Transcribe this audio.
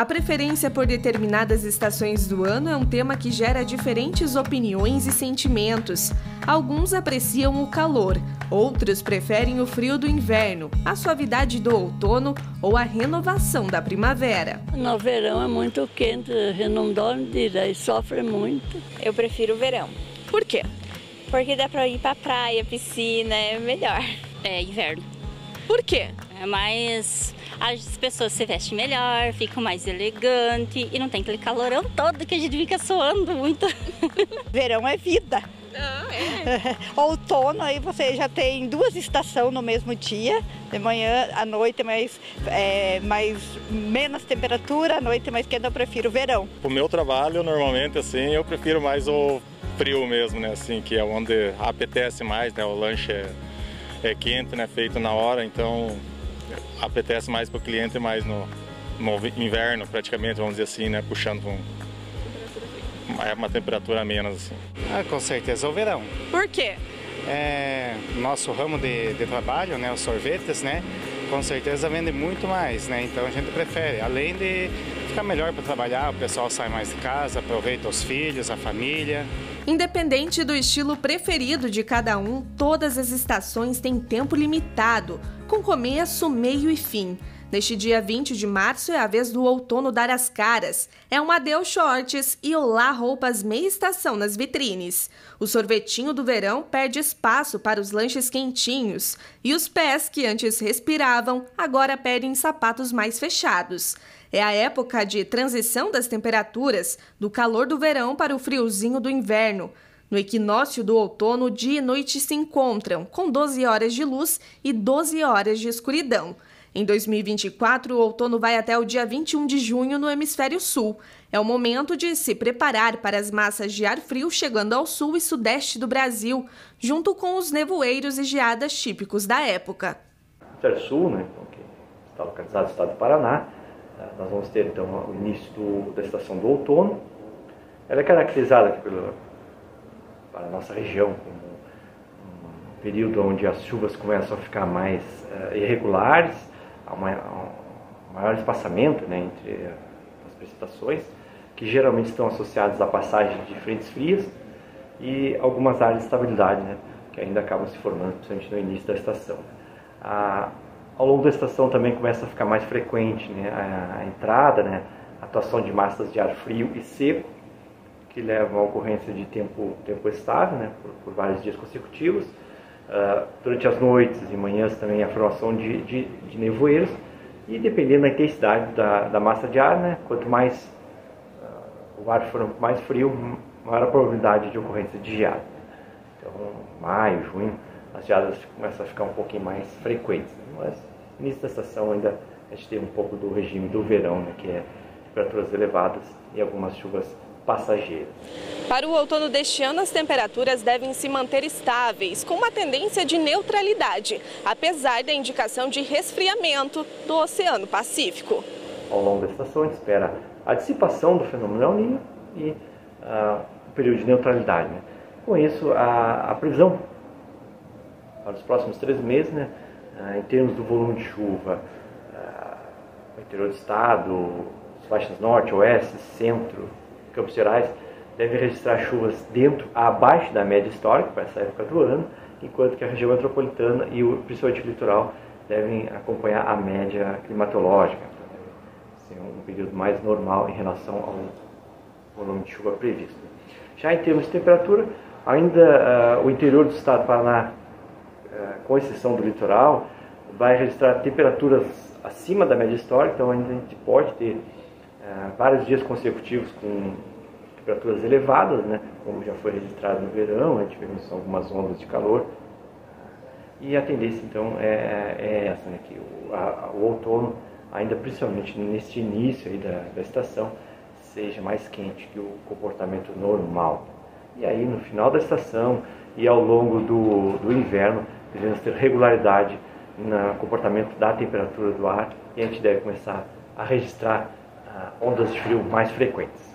A preferência por determinadas estações do ano é um tema que gera diferentes opiniões e sentimentos. Alguns apreciam o calor, outros preferem o frio do inverno, a suavidade do outono ou a renovação da primavera. No verão é muito quente, não dorme e sofre muito. Eu prefiro o verão. Por quê? Porque dá pra ir pra praia, piscina, é melhor. É inverno. Por quê? É mais. As pessoas se vestem melhor, ficam mais elegantes e não tem aquele calorão todo que a gente fica suando muito. Verão é vida. Ah, é. Outono aí você já tem duas estações no mesmo dia, de manhã, à noite mais, é, mais menos temperatura, à noite mais quente, eu prefiro o verão. O meu trabalho normalmente assim, eu prefiro mais o frio mesmo, né? Assim, que é onde apetece mais, né? O lanche é, é quente, né? Feito na hora, então apetece mais para o cliente mais no, no, inverno praticamente, vamos dizer assim, né? Puxando um, uma, uma temperatura menos assim. Ah, com certeza o verão. Por quê? É, nosso ramo de, de trabalho, né? Os sorvetes, né? Com certeza vende muito mais, né? Então a gente prefere, além de ficar melhor para trabalhar, o pessoal sai mais de casa, aproveita os filhos, a família. Independente do estilo preferido de cada um, todas as estações têm tempo limitado, com começo, meio e fim. Neste dia 20 de março é a vez do outono dar as caras. É um adeus shorts e olá roupas meia estação nas vitrines. O sorvetinho do verão perde espaço para os lanches quentinhos. E os pés que antes respiravam agora pedem sapatos mais fechados. É a época de transição das temperaturas, do calor do verão para o friozinho do inverno. No equinócio do outono, dia e noite se encontram, com 12 horas de luz e 12 horas de escuridão. Em 2024, o outono vai até o dia 21 de junho no hemisfério sul. É o momento de se preparar para as massas de ar frio chegando ao sul e sudeste do Brasil, junto com os nevoeiros e geadas típicos da época. Sul, né, então, que está localizado no estado do Paraná, nós vamos ter então o início do, da estação do outono. Ela é caracterizada aqui pelo, para a nossa região como um período onde as chuvas começam a ficar mais uh, irregulares, há, uma, um maior espaçamento né, entre as precipitações, que geralmente estão associadas à passagem de frentes frias e algumas áreas de estabilidade, né, que ainda acabam se formando, principalmente no início da estação. A, ao longo da estação também começa a ficar mais frequente né, a, a entrada, né, a atuação de massas de ar frio e seco, que levam à ocorrência de tempo, tempo estável, né, por, por vários dias consecutivos. Uh, durante as noites e manhãs também a formação de, de, de nevoeiros e dependendo da intensidade da, da massa de ar, né, quanto mais uh, o ar for mais frio, maior a probabilidade de ocorrência de geada. Então, maio, junho, as geadas começam a ficar um pouquinho mais frequentes. Né? Mas no início da estação ainda a gente tem um pouco do regime do verão, né, que é temperaturas elevadas e algumas chuvas passageiras. Para o outono deste ano, as temperaturas devem se manter estáveis, com uma tendência de neutralidade, apesar da indicação de resfriamento do Oceano Pacífico. Ao longo da estação, a gente espera a dissipação do fenômeno El Niño e uh, o período de neutralidade. Né? Com isso, a, a previsão para os próximos três meses, né, uh, em termos do volume de chuva, uh, no interior do estado, as faixas norte, oeste, centro, Campos Gerais, deve registrar chuvas dentro abaixo da média histórica para essa época do ano, enquanto que a região metropolitana e o principalmente o litoral devem acompanhar a média climatológica, então ser um período mais normal em relação ao volume de chuva previsto. Já em termos de temperatura, ainda uh, o interior do estado do Paraná, com exceção do litoral, vai registrar temperaturas acima da média histórica, então a gente pode ter uh, vários dias consecutivos com temperaturas elevadas, né, como já foi registrado no verão, né, tivemos algumas ondas de calor. E a tendência então é, é essa, né, que o, a, o, outono, ainda principalmente neste início da, da estação, seja mais quente que o comportamento normal. E aí no final da estação e ao longo do, do inverno devemos ter regularidade no comportamento da temperatura do ar e a gente deve começar a registrar uh, ondas de frio mais frequentes.